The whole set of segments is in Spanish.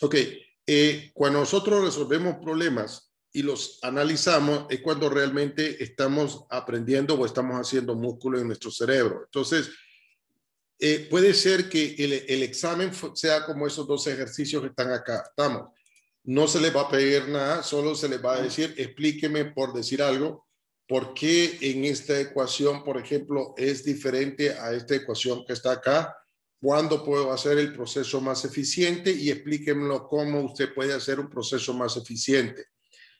Ok, eh, cuando nosotros resolvemos problemas y los analizamos, es cuando realmente estamos aprendiendo o estamos haciendo músculo en nuestro cerebro. Entonces, eh, puede ser que el, el, examen sea como esos dos ejercicios que están acá. Estamos. No se les va a pedir nada, solo se les va a decir, explíqueme por decir algo, por qué en esta ecuación, por ejemplo, es diferente a esta ecuación que está acá cuándo puedo hacer el proceso más eficiente y explíquemelo cómo usted puede hacer un proceso más eficiente.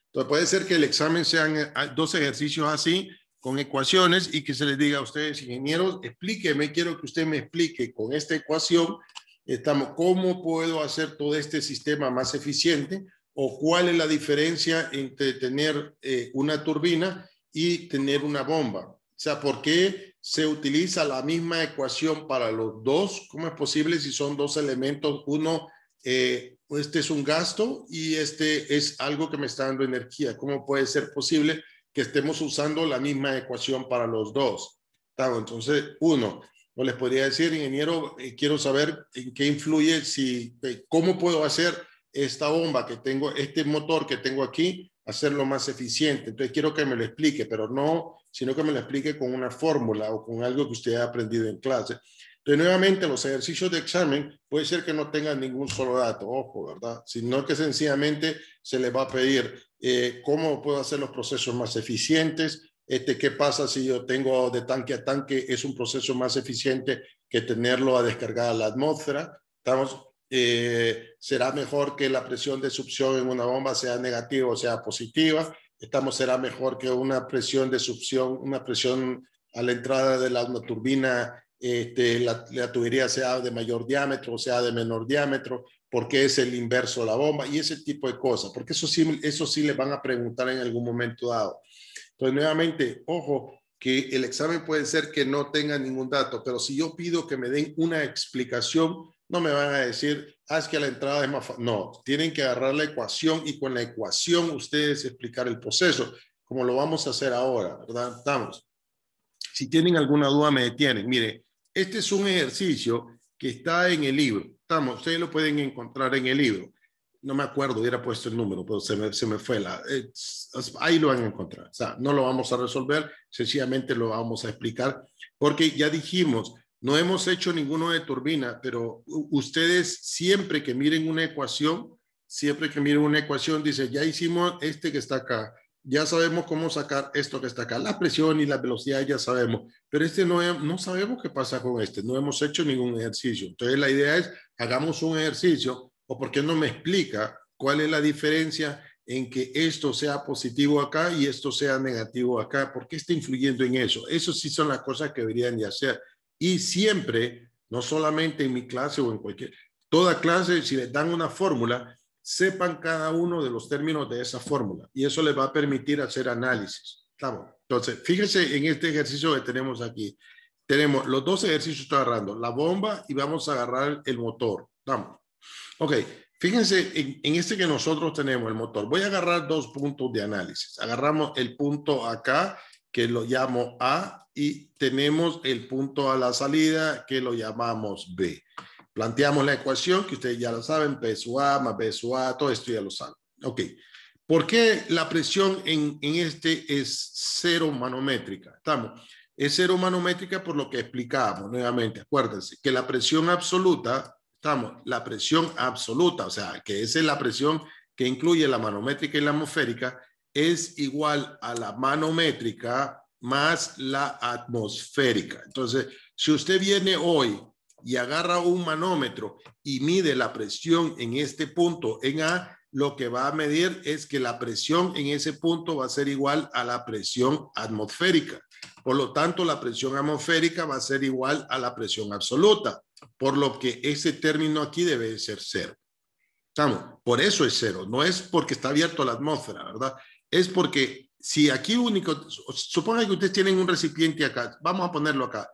Entonces puede ser que el examen sean eh, dos ejercicios así, con ecuaciones y que se les diga a ustedes, ingenieros, explíqueme, quiero que usted me explique con esta ecuación, estamos, cómo puedo hacer todo este sistema más eficiente o cuál es la diferencia entre tener eh, una turbina y tener una bomba. O sea, ¿por qué se utiliza la misma ecuación para los dos. ¿Cómo es posible si son dos elementos? Uno, eh, este es un gasto y este es algo que me está dando energía. ¿Cómo puede ser posible que estemos usando la misma ecuación para los dos? Entonces, uno, o les podría decir, ingeniero, eh, quiero saber en qué influye, si, eh, cómo puedo hacer esta bomba que tengo, este motor que tengo aquí, hacerlo más eficiente. Entonces, quiero que me lo explique, pero no sino que me lo explique con una fórmula o con algo que usted ha aprendido en clase. Entonces, nuevamente, los ejercicios de examen puede ser que no tengan ningún solo dato, ojo, ¿verdad? Sino que sencillamente se le va a pedir eh, cómo puedo hacer los procesos más eficientes, este, qué pasa si yo tengo de tanque a tanque, es un proceso más eficiente que tenerlo a descargar a la atmósfera. Estamos, eh, será mejor que la presión de succión en una bomba sea negativa o sea positiva estamos será mejor que una presión de succión, una presión a la entrada de la turbina, este, la, tubería sea de mayor diámetro o sea de menor diámetro, porque es el inverso de la bomba y ese tipo de cosas, porque eso sí, eso sí le van a preguntar en algún momento dado. Entonces, nuevamente, ojo, que el examen puede ser que no tenga ningún dato, pero si yo pido que me den una explicación, no me van a decir, ah, es que la entrada es más fácil. No, tienen que agarrar la ecuación y con la ecuación ustedes explicar el proceso, como lo vamos a hacer ahora, ¿verdad? Estamos. Si tienen alguna duda, me detienen. Mire, este es un ejercicio que está en el libro. Estamos, ustedes lo pueden encontrar en el libro. No me acuerdo, hubiera puesto el número, pero se me, se me fue la. ahí lo van a encontrar. O sea, no lo vamos a resolver, sencillamente lo vamos a explicar, porque ya dijimos, no hemos hecho ninguno de turbina, pero ustedes siempre que miren una ecuación, siempre que miren una ecuación, dice, ya hicimos este que está acá, ya sabemos cómo sacar esto que está acá, la presión y la velocidad ya sabemos, pero este no, no sabemos qué pasa con este, no hemos hecho ningún ejercicio. Entonces la idea es, hagamos un ejercicio, o por qué no me explica cuál es la diferencia en que esto sea positivo acá y esto sea negativo acá, ¿por qué está influyendo en eso? Eso sí son las cosas que deberían de hacer. Y siempre, no solamente en mi clase o en cualquier, toda clase, si les dan una fórmula, sepan cada uno de los términos de esa fórmula y eso les va a permitir hacer análisis. Estamos. Entonces, fíjense en este ejercicio que tenemos aquí. Tenemos los dos ejercicios, estoy agarrando la bomba y vamos a agarrar el motor. Vamos. Ok, fíjense en, en, este que nosotros tenemos el motor. Voy a agarrar dos puntos de análisis. Agarramos el punto acá, que lo llamo A, y tenemos el punto a la salida que lo llamamos B. Planteamos la ecuación que ustedes ya lo saben, P sub A más B sub A, todo esto ya lo saben. Ok. ¿Por qué la presión en, en este es cero manométrica? Estamos. Es cero manométrica por lo que explicábamos nuevamente. Acuérdense que la presión absoluta, estamos, la presión absoluta, o sea, que esa es la presión que incluye la manométrica y la atmosférica, es igual a la manométrica más la atmosférica. Entonces, si usted viene hoy y agarra un manómetro y mide la presión en este punto en A, lo que va a medir es que la presión en ese punto va a ser igual a la presión atmosférica. Por lo tanto, la presión atmosférica va a ser igual a la presión absoluta, por lo que ese término aquí debe ser cero. Estamos, por eso es cero, no es porque está abierto la atmósfera, ¿verdad? Es porque si aquí único, supone que ustedes tienen un recipiente acá, vamos a ponerlo acá,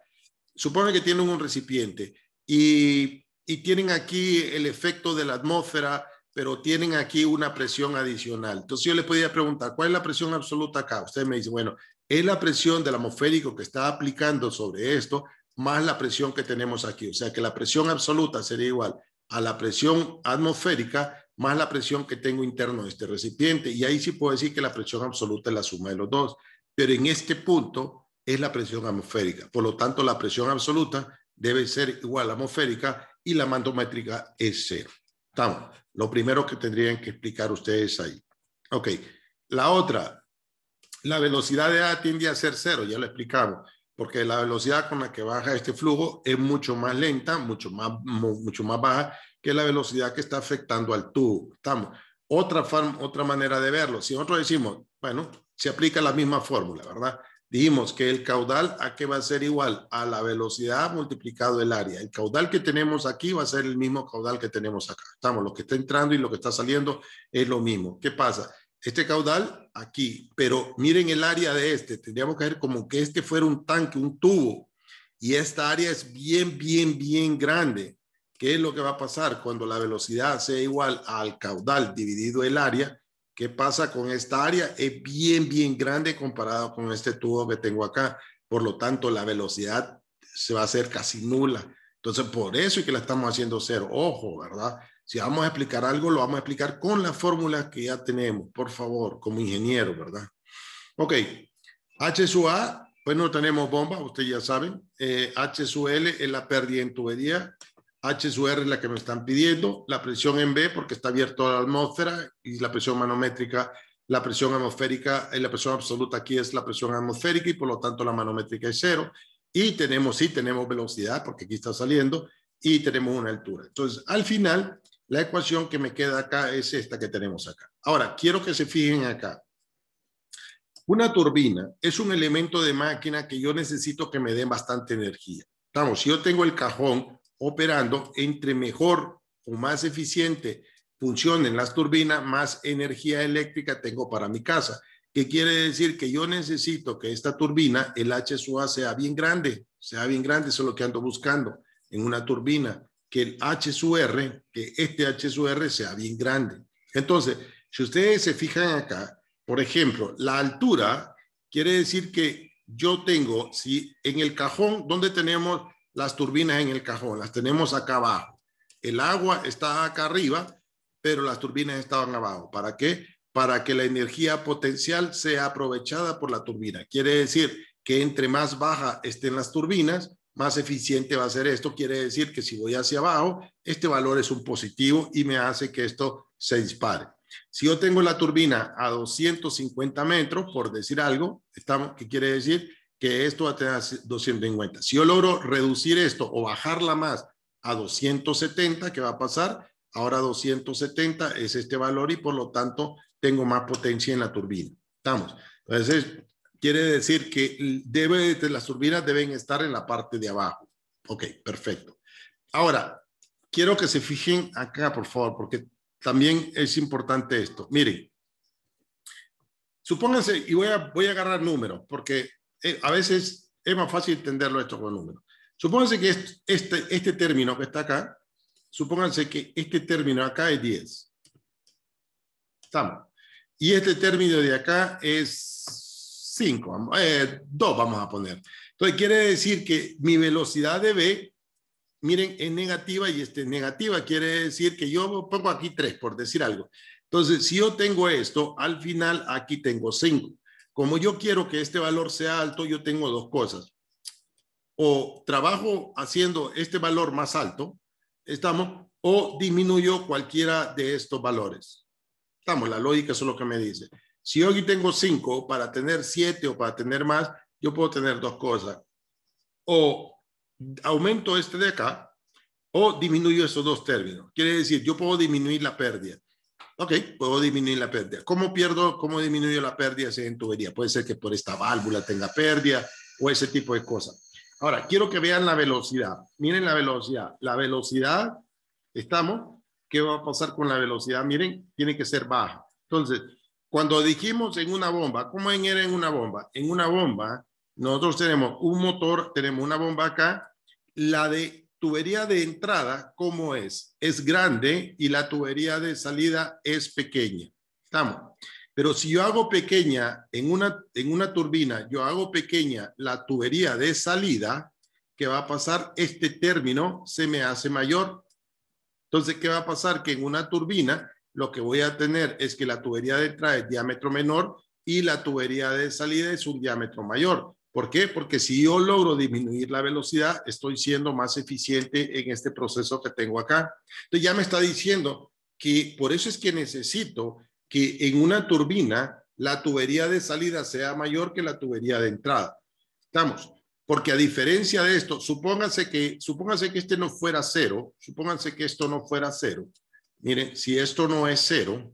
supone que tienen un recipiente y, tienen aquí el efecto de la atmósfera, pero tienen aquí una presión adicional. Entonces yo les podría preguntar, ¿cuál es la presión absoluta acá? Usted me dice, bueno, es la presión del atmosférico que está aplicando sobre esto, más la presión que tenemos aquí. O sea que la presión absoluta sería igual a la presión atmosférica más la presión que tengo interno de este recipiente. Y ahí sí puedo decir que la presión absoluta es la suma de los dos. Pero en este punto es la presión atmosférica. Por lo tanto, la presión absoluta debe ser igual a la atmosférica y la manométrica es cero. Estamos. Lo primero que tendrían que explicar ustedes ahí. Ok. La otra, la velocidad de A tiende a ser cero, ya lo explicamos, porque la velocidad con la que baja este flujo es mucho más lenta, mucho más, mucho más baja que la velocidad que está afectando al tubo. Estamos. Otra, otra manera de verlo, si nosotros decimos, bueno, se aplica la misma fórmula, ¿verdad? Dijimos que el caudal a qué va a ser igual a la velocidad multiplicado el área. El caudal que tenemos aquí va a ser el mismo caudal que tenemos acá. Estamos, lo que está entrando y lo que está saliendo es lo mismo. ¿Qué pasa? Este caudal aquí, pero miren el área de este. Tendríamos que ver como que este fuera un tanque, un tubo. Y esta área es bien, bien, bien grande. ¿Qué es lo que va a pasar cuando la velocidad sea igual al caudal dividido el área? ¿Qué pasa con esta área? Es bien, bien grande comparado con este tubo que tengo acá. Por lo tanto, la velocidad se va a hacer casi nula. Entonces, por eso es que la estamos haciendo cero. Ojo, ¿verdad? Si vamos a explicar algo, lo vamos a explicar con las fórmulas que ya tenemos, por favor, como ingeniero, ¿verdad? Ok, H sub A, pues no tenemos bomba, ustedes ya saben. Eh, H sub L es la pérdida en tubería. H sub R es la que me están pidiendo, la presión en B porque está abierto a la atmósfera y la presión manométrica, la presión atmosférica, y la presión absoluta aquí es la presión atmosférica y por lo tanto la manométrica es cero. Y tenemos, sí, tenemos velocidad porque aquí está saliendo y tenemos una altura. Entonces, al final, la ecuación que me queda acá es esta que tenemos acá. Ahora, quiero que se fijen acá. Una turbina es un elemento de máquina que yo necesito que me dé bastante energía. Estamos, si yo tengo el cajón operando, entre mejor o más eficiente funcionen las turbinas, más energía eléctrica tengo para mi casa. ¿Qué quiere decir? Que yo necesito que esta turbina, el HSUA, sea bien grande, sea bien grande, eso es lo que ando buscando en una turbina, que el HSUR, que este HSUR sea bien grande. Entonces, si ustedes se fijan acá, por ejemplo, la altura quiere decir que yo tengo, si en el cajón donde tenemos las turbinas en el cajón, las tenemos acá abajo. El agua está acá arriba, pero las turbinas estaban abajo. ¿Para qué? Para que la energía potencial sea aprovechada por la turbina. Quiere decir que entre más baja estén las turbinas, más eficiente va a ser esto. Quiere decir que si voy hacia abajo, este valor es un positivo y me hace que esto se dispare. Si yo tengo la turbina a 250 metros, por decir algo, estamos, ¿qué quiere decir? Que esto va a tener 250. Si yo logro reducir esto o bajarla más a 270, ¿qué va a pasar? Ahora 270 es este valor y por lo tanto tengo más potencia en la turbina. Estamos. Entonces, quiere decir que debe, las turbinas deben estar en la parte de abajo. Ok, perfecto. Ahora, quiero que se fijen acá, por favor, porque también es importante esto. Miren, supónganse, y voy a, voy a agarrar números, porque eh, a veces es más fácil entenderlo esto con números. Supónganse que este, este término que está acá, supónganse que este término acá es 10. Estamos. Y este término de acá es 5, 2 eh, vamos a poner. Entonces quiere decir que mi velocidad de B, miren, es negativa y este negativa quiere decir que yo pongo aquí 3, por decir algo. Entonces, si yo tengo esto, al final aquí tengo 5. Como yo quiero que este valor sea alto, yo tengo dos cosas. O trabajo haciendo este valor más alto, estamos, o disminuyo cualquiera de estos valores. Estamos, la lógica es lo que me dice. Si aquí tengo 5, para tener 7 o para tener más, yo puedo tener dos cosas. O aumento este de acá, o disminuyo esos dos términos. Quiere decir, yo puedo disminuir la pérdida. Ok, puedo disminuir la pérdida. ¿Cómo pierdo, cómo disminuyo la pérdida en tubería? Puede ser que por esta válvula tenga pérdida o ese tipo de cosas. Ahora, quiero que vean la velocidad. Miren la velocidad. La velocidad, estamos, ¿qué va a pasar con la velocidad? Miren, tiene que ser baja. Entonces, cuando dijimos en una bomba, ¿cómo era en una bomba? En una bomba, nosotros tenemos un motor, tenemos una bomba acá, la de tubería de entrada, ¿cómo es? Es grande y la tubería de salida es pequeña. Estamos. Pero si yo hago pequeña en una, en una turbina, yo hago pequeña la tubería de salida, ¿qué va a pasar? Este término se me hace mayor. Entonces, ¿qué va a pasar? Que en una turbina lo que voy a tener es que la tubería de entrada es diámetro menor y la tubería de salida es un diámetro mayor. ¿Por qué? Porque si yo logro disminuir la velocidad, estoy siendo más eficiente en este proceso que tengo acá. Entonces ya me está diciendo que por eso es que necesito que en una turbina la tubería de salida sea mayor que la tubería de entrada. Estamos. Porque a diferencia de esto, supónganse que, supónganse que este no fuera cero, supónganse que esto no fuera cero. Miren, si esto no es cero,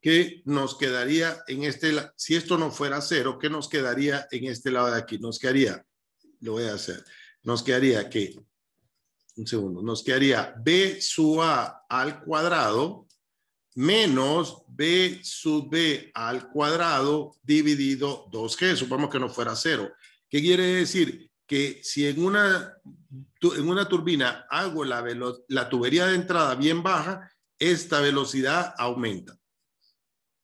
¿qué nos quedaría en este, si esto no fuera cero, ¿qué nos quedaría en este lado de aquí? Nos quedaría, lo voy a hacer, nos quedaría que, un segundo, nos quedaría B sub A al cuadrado menos B sub B al cuadrado dividido 2G, supongamos que no fuera cero. ¿Qué quiere decir? Que si en una, en una turbina hago la tubería de entrada bien baja, esta velocidad aumenta.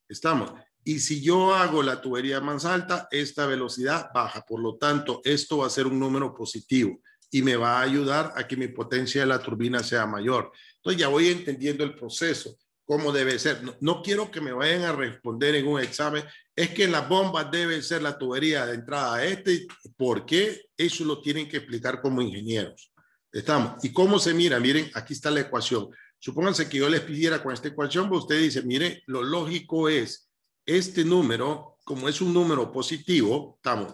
Estamos. Y si yo hago la tubería más alta, esta velocidad baja. Por lo tanto, esto va a ser un número positivo y me va a ayudar a que mi potencia de la turbina sea mayor. Entonces ya voy entendiendo el proceso, cómo debe ser. No, quiero que me vayan a responder en un examen, es que la bomba debe ser la tubería de entrada a este, ¿por qué? Eso lo tienen que explicar como ingenieros. Estamos. ¿Y cómo se mira? Miren, aquí está la ecuación. Supónganse que yo les pidiera con esta ecuación, pues usted dice, mire, lo lógico es este número, como es un número positivo, estamos,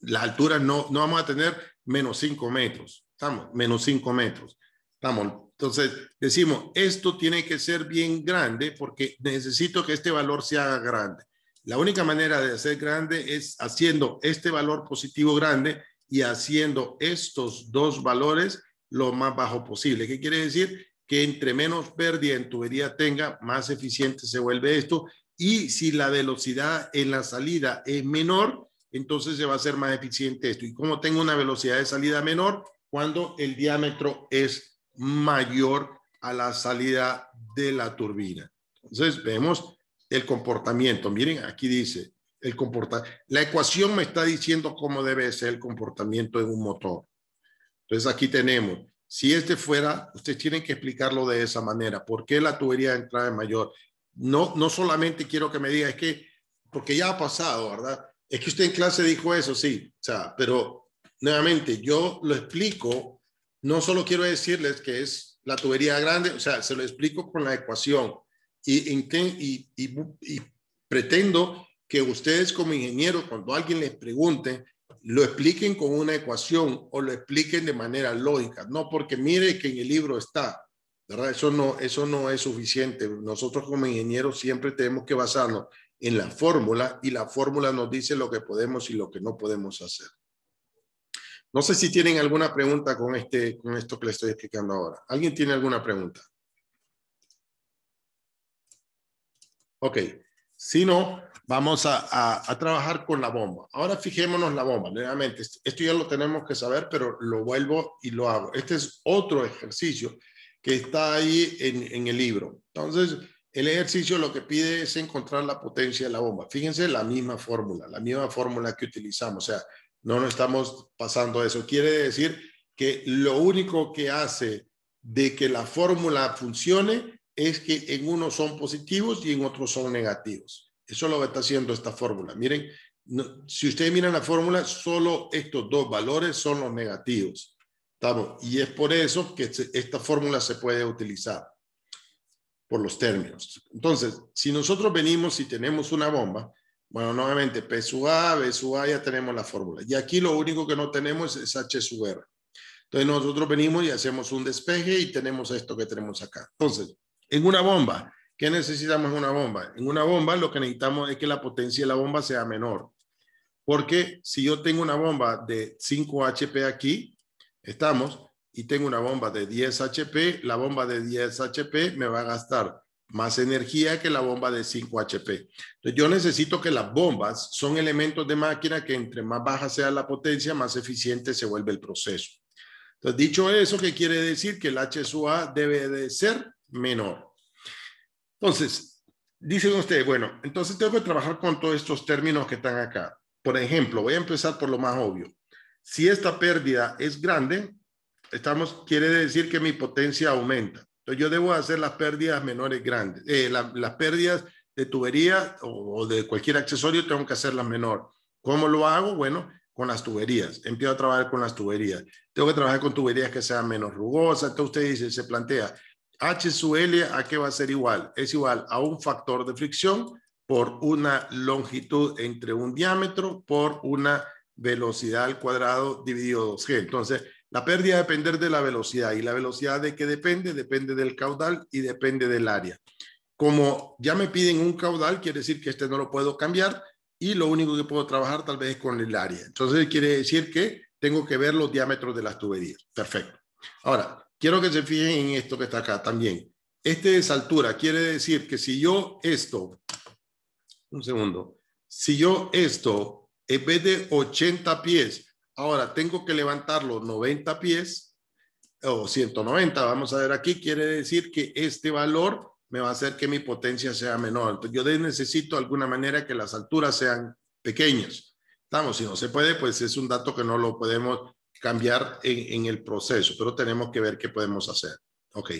la altura no, no vamos a tener menos 5 metros, estamos, menos 5 metros, estamos. Entonces, decimos, esto tiene que ser bien grande porque necesito que este valor se haga grande. La única manera de hacer grande es haciendo este valor positivo grande y haciendo estos dos valores lo más bajo posible. ¿Qué quiere decir? Que entre menos pérdida en tubería tenga, más eficiente se vuelve esto. Y si la velocidad en la salida es menor, entonces se va a hacer más eficiente esto. Y como tengo una velocidad de salida menor, cuando el diámetro es mayor a la salida de la turbina. Entonces vemos el comportamiento. Miren, aquí dice el comportamiento. La ecuación me está diciendo cómo debe ser el comportamiento en un motor. Entonces aquí tenemos si este fuera, ustedes tienen que explicarlo de esa manera. ¿Por qué la tubería de entrada es mayor? No, no solamente quiero que me diga, es que, porque ya ha pasado, ¿verdad? Es que usted en clase dijo eso, sí, o sea, pero nuevamente yo lo explico, no solo quiero decirles que es la tubería grande, o sea, se lo explico con la ecuación y, y, y, y pretendo que ustedes como ingenieros, cuando alguien les pregunte, lo expliquen con una ecuación o lo expliquen de manera lógica, no porque mire que en el libro está, ¿verdad? Eso no, eso no es suficiente. Nosotros como ingenieros siempre tenemos que basarnos en la fórmula y la fórmula nos dice lo que podemos y lo que no podemos hacer. No sé si tienen alguna pregunta con, este, con esto que les estoy explicando ahora. ¿Alguien tiene alguna pregunta? Ok. Si no, vamos a, trabajar con la bomba. Ahora fijémonos la bomba, nuevamente. Esto ya lo tenemos que saber, pero lo vuelvo y lo hago. Este es otro ejercicio que está ahí en, el libro. Entonces, el ejercicio lo que pide es encontrar la potencia de la bomba. Fíjense la misma fórmula, la misma fórmula que utilizamos. O sea, no nos estamos pasando eso. Quiere decir que lo único que hace de que la fórmula funcione es que en unos son positivos y en otros son negativos. Eso es lo está haciendo esta fórmula. Miren, si ustedes miran la fórmula, solo estos dos valores son los negativos. Y es por eso que esta fórmula se puede utilizar por los términos. Entonces, si nosotros venimos y tenemos una bomba, bueno, nuevamente P sub A, B sub A, ya tenemos la fórmula. Y aquí lo único que no tenemos es H sub R. Entonces nosotros venimos y hacemos un despeje y tenemos esto que tenemos acá. Entonces, en una bomba. ¿Qué necesitamos en una bomba? En una bomba lo que necesitamos es que la potencia de la bomba sea menor. Porque si yo tengo una bomba de 5 HP aquí, estamos, y tengo una bomba de 10 HP, la bomba de 10 HP me va a gastar más energía que la bomba de 5 HP. Entonces yo necesito que las bombas son elementos de máquina que entre más baja sea la potencia, más eficiente se vuelve el proceso. Entonces, dicho eso, ¿qué quiere decir? Que el HSUA debe de ser menor. Entonces, dicen ustedes, bueno, entonces tengo que trabajar con todos estos términos que están acá. Por ejemplo, voy a empezar por lo más obvio. Si esta pérdida es grande, estamos, quiere decir que mi potencia aumenta. Entonces yo debo hacer las pérdidas menores grandes. Eh, las pérdidas de tubería o, de cualquier accesorio tengo que hacerlas menor. ¿Cómo lo hago? Bueno, con las tuberías. Empiezo a trabajar con las tuberías. Tengo que trabajar con tuberías que sean menos rugosas. Entonces usted dice, se plantea, H sub L, ¿a qué va a ser igual? Es igual a un factor de fricción por una longitud entre un diámetro por una velocidad al cuadrado dividido 2G. Entonces, la pérdida depende de la velocidad. ¿Y la velocidad de qué depende? Depende del caudal y depende del área. Como ya me piden un caudal, quiere decir que este no lo puedo cambiar y lo único que puedo trabajar tal vez es con el área. Entonces, quiere decir que tengo que ver los diámetros de las tuberías. Perfecto. Ahora, quiero que se fijen en esto que está acá también. Este es altura. Quiere decir que si yo esto, un segundo, si yo esto en vez de 80 pies, ahora tengo que levantarlo 90 pies o 190, vamos a ver aquí, quiere decir que este valor me va a hacer que mi potencia sea menor. Entonces yo necesito de alguna manera que las alturas sean pequeñas. Estamos, si no se puede, pues es un dato que no lo podemos cambiar en, en el proceso, pero tenemos que ver qué podemos hacer. Ok,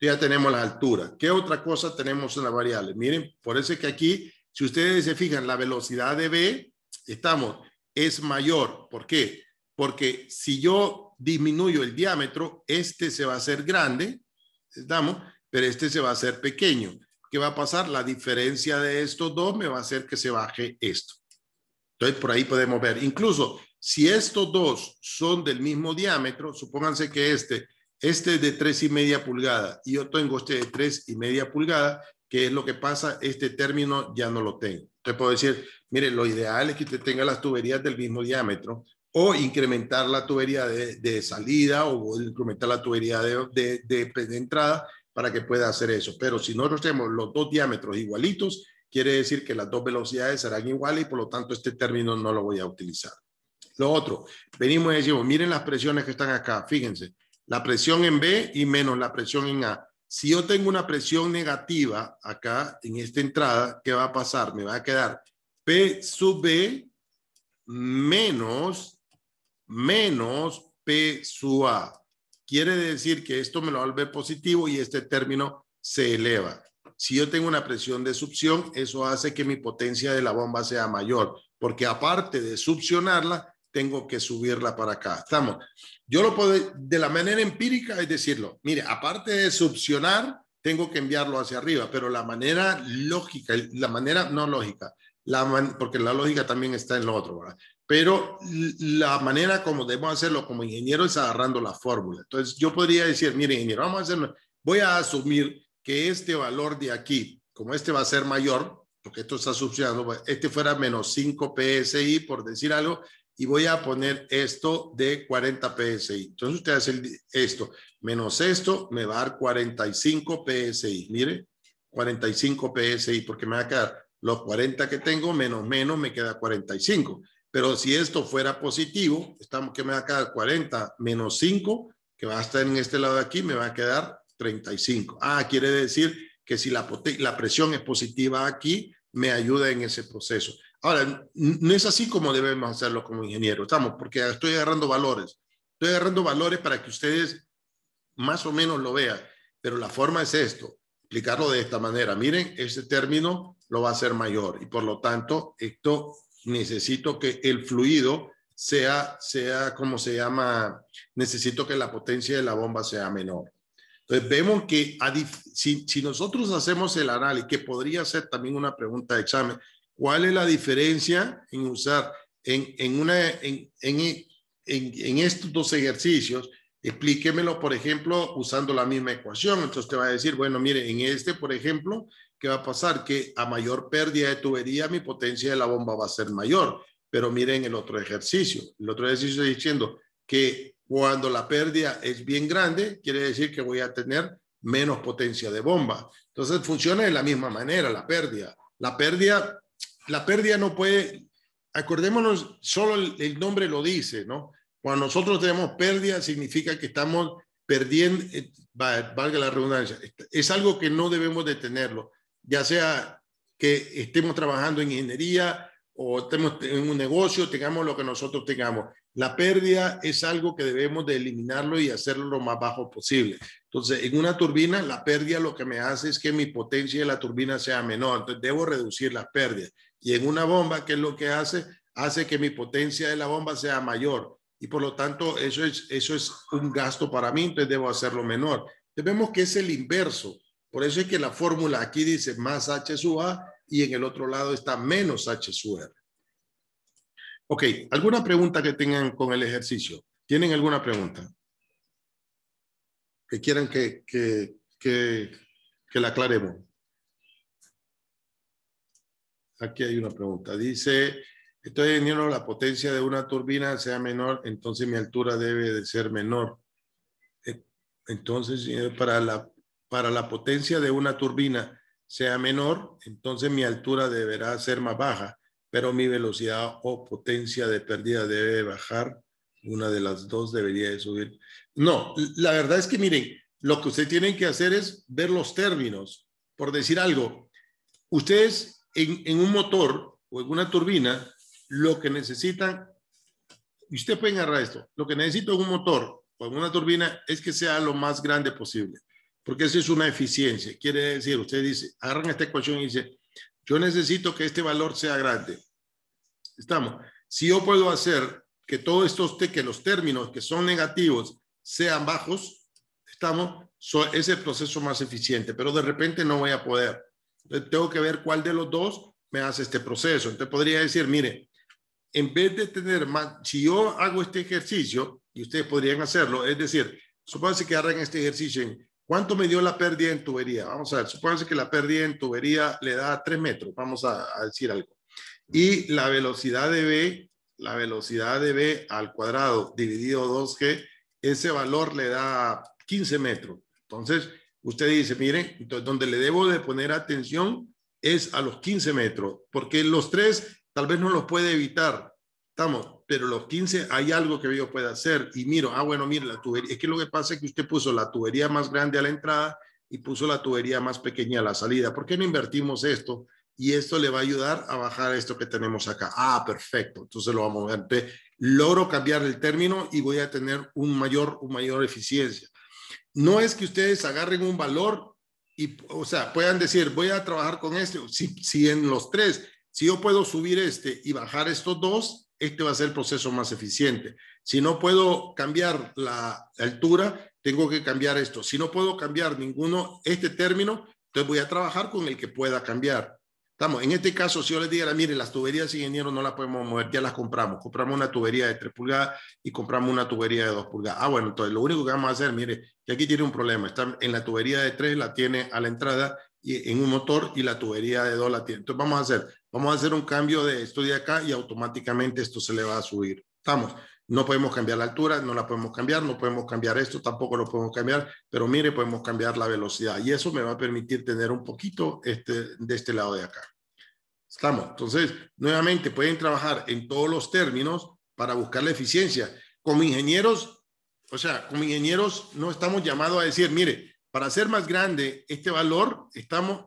ya tenemos la altura. ¿Qué otra cosa tenemos en la variable? Miren, por eso es que aquí, si ustedes se fijan, la velocidad de B estamos, es mayor. ¿Por qué? Porque si yo disminuyo el diámetro, este se va a hacer grande, estamos, pero este se va a hacer pequeño. ¿Qué va a pasar? La diferencia de estos dos me va a hacer que se baje esto. Entonces, por ahí podemos ver. Incluso si estos dos son del mismo diámetro, supónganse que este, este es de tres y media pulgada y yo tengo este de tres y media pulgada, ¿qué es lo que pasa? Este término ya no lo tengo. Entonces puedo decir, mire, lo ideal es que usted tenga las tuberías del mismo diámetro o incrementar la tubería de, salida o incrementar la tubería de, de, entrada para que pueda hacer eso. Pero si nosotros tenemos los dos diámetros igualitos, quiere decir que las dos velocidades serán iguales y por lo tanto este término no lo voy a utilizar. Lo otro, venimos y decimos, miren las presiones que están acá, fíjense, la presión en B y menos la presión en A. Si yo tengo una presión negativa acá en esta entrada, ¿qué va a pasar? Me va a quedar P sub B menos, menos P sub A. Quiere decir que esto me lo va a volver positivo y este término se eleva. Si yo tengo una presión de succión, eso hace que mi potencia de la bomba sea mayor, porque aparte de succionarla, tengo que subirla para acá. Estamos. Yo lo puedo, de la manera empírica, es decirlo, mire, aparte de succionar, tengo que enviarlo hacia arriba, pero la manera lógica, la manera no lógica, la porque la lógica también está en lo otro, ¿verdad? Pero la manera como debemos hacerlo como ingeniero es agarrando la fórmula. Entonces, yo podría decir, mire, ingeniero, vamos a hacerlo, voy a asumir que este valor de aquí, como este va a ser mayor, porque esto está pues, este fuera menos 5 PSI, por decir algo, y voy a poner esto de 40 PSI. Entonces usted hace esto, menos esto, me va a dar 45 PSI. Mire, 45 PSI, porque me va a quedar los 40 que tengo, menos menos, me queda 45. Pero si esto fuera positivo, estamos que me va a quedar 40 menos 5, que va a estar en este lado de aquí, me va a quedar 35. Ah, quiere decir que si la, la presión es positiva aquí, me ayuda en ese proceso. Ahora, no es así como debemos hacerlo como ingeniero, estamos, porque estoy agarrando valores. Estoy agarrando valores para que ustedes más o menos lo vean, pero la forma es esto, explicarlo de esta manera. Miren, este término lo va a hacer mayor y por lo tanto, esto necesito que el fluido sea, sea como se llama, necesito que la potencia de la bomba sea menor. Entonces vemos que si, si nosotros hacemos el análisis, que podría ser también una pregunta de examen, ¿Cuál es la diferencia en usar en, en, una, en, en, en, estos dos ejercicios? Explíquemelo, por ejemplo, usando la misma ecuación. Entonces te va a decir, bueno, mire, en este, por ejemplo, ¿qué va a pasar? Que a mayor pérdida de tubería, mi potencia de la bomba va a ser mayor. Pero miren el otro ejercicio. El otro ejercicio está diciendo que cuando la pérdida es bien grande, quiere decir que voy a tener menos potencia de bomba. Entonces funciona de la misma manera la pérdida. La pérdida la pérdida no puede, acordémonos, solo el, nombre lo dice, ¿no? Cuando nosotros tenemos pérdida significa que estamos perdiendo, eh, valga la redundancia, es algo que no debemos de tenerlo, ya sea que estemos trabajando en ingeniería o estemos en un negocio, tengamos lo que nosotros tengamos. la pérdida es algo que debemos de eliminarlo y hacerlo lo más bajo posible. Entonces, en una turbina, la pérdida lo que me hace es que mi potencia de la turbina sea menor. Entonces, debo reducir las pérdidas. Y en una bomba, ¿qué es lo que hace? Hace que mi potencia de la bomba sea mayor. Y por lo tanto, eso es, eso es un gasto para mí, entonces debo hacerlo menor. Vemos que es el inverso. Por eso es que la fórmula aquí dice más H sub A y en el otro lado está menos H sub R. Ok, ¿alguna pregunta que tengan con el ejercicio? ¿Tienen alguna pregunta? Que quieran que, que, que, que la aclaremos. Aquí hay una pregunta. Dice, estoy teniendo la potencia de una turbina sea menor, entonces mi altura debe de ser menor. Eh, entonces, eh, para la, para la potencia de una turbina sea menor, entonces mi altura deberá ser más baja pero mi velocidad o potencia de pérdida debe bajar. Una de las dos debería de subir. No, la verdad es que miren, lo que ustedes tienen que hacer es ver los términos. Por decir algo, ustedes en, en un motor o en una turbina, lo que necesitan, y ustedes pueden agarrar esto, lo que necesito en un motor o en una turbina es que sea lo más grande posible, porque eso es una eficiencia. Quiere decir, usted dice, agarran esta ecuación y dice, yo necesito que este valor sea grande. Estamos. Si yo puedo hacer que todos estos, que los términos que son negativos sean bajos, estamos, es el proceso más eficiente, pero de repente no voy a poder. Tengo que ver cuál de los dos me hace este proceso. Entonces podría decir, mire, en vez de tener más, si yo hago este ejercicio, y ustedes podrían hacerlo, es decir, supónganse que hagan este ejercicio en ¿Cuánto me dio la pérdida en tubería? Vamos a ver, supónganse que la pérdida en tubería le da 3 metros, vamos a, decir algo. Y la velocidad de B, la velocidad de B al cuadrado dividido 2G, ese valor le da 15 metros. Entonces, usted dice, entonces donde le debo de poner atención es a los 15 metros, porque los tres tal vez no los puede evitar. Estamos, pero los 15 hay algo que yo pueda hacer. Y miro, ah, bueno, mire, la tubería, es que lo que pasa es que usted puso la tubería más grande a la entrada y puso la tubería más pequeña a la salida. ¿Por qué no invertimos esto? Y esto le va a ayudar a bajar esto que tenemos acá. Ah, perfecto. Entonces lo vamos a ver. Logro cambiar el término y voy a tener un mayor, un mayor eficiencia. No es que ustedes agarren un valor y, o sea, puedan decir, voy a trabajar con este. Si, si en los tres, si yo puedo subir este y bajar estos dos, este va a ser el proceso más eficiente. Si no puedo cambiar la altura, tengo que cambiar esto. Si no puedo cambiar ninguno, este término, entonces voy a trabajar con el que pueda cambiar. Estamos, en este caso, si yo les dijera, mire, las tuberías ingeniero no las podemos mover, ya las compramos. Compramos una tubería de 3 pulgadas y compramos una tubería de 2 pulgadas. Ah, bueno, entonces lo único que vamos a hacer, mire, que aquí tiene un problema. Está en la tubería de 3 la tiene a la entrada y en un motor y la tubería de 2 la tiene. Entonces vamos a hacer Vamos a hacer un cambio de esto de acá y automáticamente esto se le va a subir. Estamos. No podemos cambiar la altura, no la podemos cambiar, no podemos cambiar esto, tampoco lo podemos cambiar, pero mire, podemos cambiar la velocidad y eso me va a permitir tener un poquito este, de este lado de acá. Estamos. Entonces, nuevamente, pueden trabajar en todos los términos para buscar la eficiencia. Como ingenieros, o sea, como ingenieros no estamos llamados a decir, mire, para hacer más grande este valor, estamos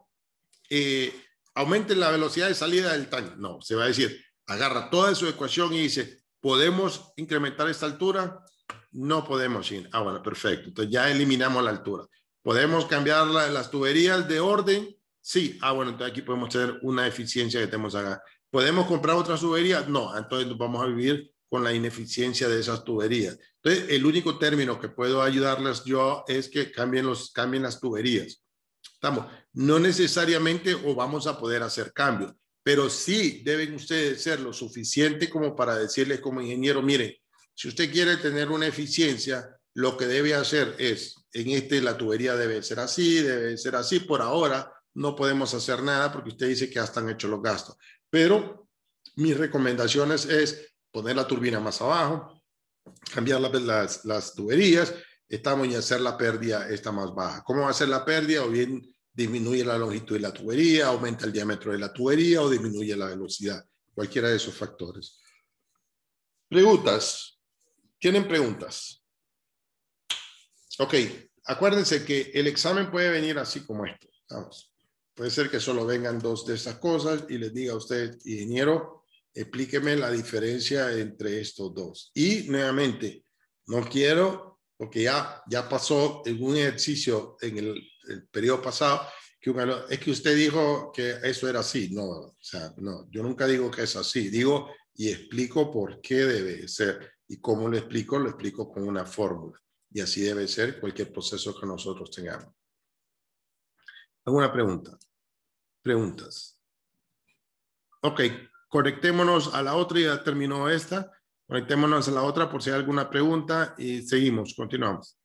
eh, aumenten la velocidad de salida del tanque. No, se va a decir, agarra toda su ecuación y dice, ¿podemos incrementar esta altura? No podemos. Ah, bueno, perfecto. Entonces ya eliminamos la altura. ¿Podemos cambiar las tuberías de orden? Sí. Ah, bueno, entonces aquí podemos tener una eficiencia que tenemos acá. ¿Podemos comprar otras tuberías? No. Entonces vamos a vivir con la ineficiencia de esas tuberías. Entonces, el único término que puedo ayudarles yo es que cambien, los, cambien las tuberías. Estamos, no necesariamente o vamos a poder hacer cambios, pero sí deben ustedes ser lo suficiente como para decirles como ingeniero, mire, si usted quiere tener una eficiencia, lo que debe hacer es, en este la tubería debe ser así, debe ser así, por ahora no podemos hacer nada porque usted dice que ya están hechos los gastos, pero mis recomendaciones es poner la turbina más abajo, cambiar las, las, tuberías, estamos y hacer la pérdida esta más baja. ¿Cómo va a ser la pérdida? O bien disminuye la longitud de la tubería, aumenta el diámetro de la tubería o disminuye la velocidad, cualquiera de esos factores. Preguntas. ¿Tienen preguntas? Ok, acuérdense que el examen puede venir así como esto. Puede ser que solo vengan dos de esas cosas y les diga a usted, ingeniero, explíqueme la diferencia entre estos dos. Y nuevamente, no quiero, porque ya, ya pasó en un ejercicio en el, el periodo pasado, que es que usted dijo que eso era así. No, o sea, no, yo nunca digo que es así. Digo y explico por qué debe ser. Y cómo lo explico, lo explico con una fórmula. Y así debe ser cualquier proceso que nosotros tengamos. ¿Alguna pregunta? Preguntas. Ok, conectémonos a la otra, ya terminó esta. Conectémonos a la otra por si hay alguna pregunta y seguimos, continuamos.